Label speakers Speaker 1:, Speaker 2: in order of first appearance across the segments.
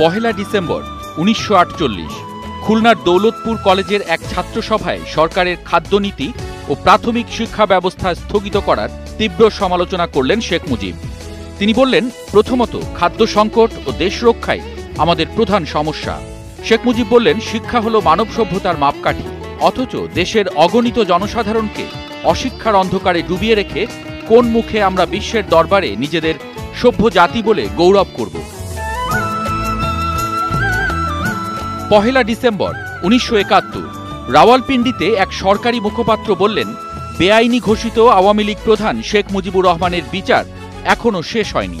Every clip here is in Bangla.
Speaker 1: পহেলা ডিসেম্বর, উনিশশো আটচল্লিশ, খুলনার দৌলতপুর কলেজের এক ছাত্রসভায় সরকারের খাদ্যনীতি ও প্রাথমিক শিক্ষা ব্যবস্থা স্থগিত করার তীব্র সমালোচনা করলেন শেখ মুজিব। তিনি বললেন, প্রথমত, খাদ্য সংকট ও দেশ রক্ষাই আমাদের প্রধান সমস্যা। শেখ মুজিব বললেন, শিক্ষা হলো মানব সভ্যতার মাপকাঠি, অথচ দেশের অগণিত জনসাধারণকে অশিক্ষার অন্ধকারে ডুবিয়ে রেখে কোন মুখে আমরা বিশ্বের দরবারে নিজেদের সভ্য জাতি বলে গৌরব করব। পহেলা ডিসেম্বর, উনিশশো একাত্তর। রাওয়ালপিন্ডিতে এক সরকারি মুখপাত্র বললেন, বেআইনি ঘোষিত আওয়ামী লীগ প্রধান শেখ মুজিবুর রহমানের বিচার এখনও শেষ হয়নি।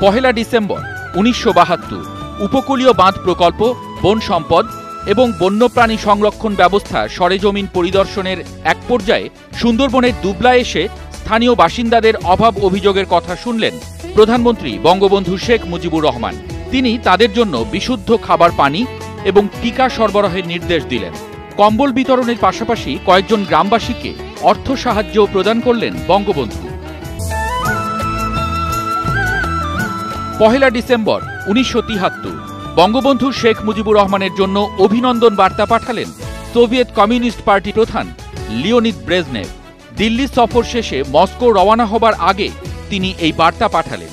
Speaker 1: পহেলা ডিসেম্বর, উনিশশো বাহাত্তর, উপকূলীয় বাঁধ প্রকল্প, বন সম্পদ এবং বন্যপ্রাণী সংরক্ষণ ব্যবস্থা সরেজমিন পরিদর্শনের এক পর্যায়ে সুন্দরবনের দুবলা এসে স্থানীয় বাসিন্দাদের অভাব অভিযোগের কথা শুনলেন প্রধানমন্ত্রী বঙ্গবন্ধু শেখ মুজিবুর রহমান। তিনি তাদের জন্য বিশুদ্ধ খাবার পানি এবং টিকা সরবরাহের নির্দেশ দিলেন। কম্বল বিতরণের পাশাপাশি কয়েকজন গ্রামবাসীকে অর্থ সাহায্য প্রদান করলেন বঙ্গবন্ধু। পহেলা ডিসেম্বর উনিশশো বঙ্গবন্ধু শেখ মুজিবুর রহমানের জন্য অভিনন্দন বার্তা পাঠালেন সোভিয়েত কমিউনিস্ট পার্টি প্রধান লিওনিদ ব্রেজনেভ। দিল্লি সফর শেষে মস্কো রওয়ানা হবার আগে তিনি এই বার্তা পাঠালেন।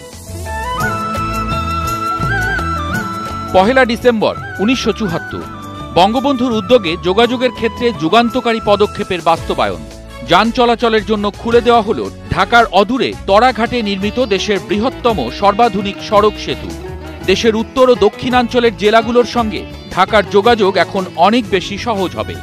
Speaker 1: পহেলা ডিসেম্বর উনিশশো বঙ্গবন্ধুর উদ্যোগে যোগাযোগের ক্ষেত্রে যুগান্তকারী পদক্ষেপের বাস্তবায়ন। যান চলাচলের জন্য খুলে দেওয়া হল ঢাকার অদূরে তরাঘাটে নির্মিত দেশের বৃহত্তম সর্বাধুনিক সড়ক সেতু। দেশের উত্তর ও দক্ষিণাঞ্চলের জেলাগুলোর সঙ্গে ঢাকার যোগাযোগ এখন অনেক বেশি সহজ হবে।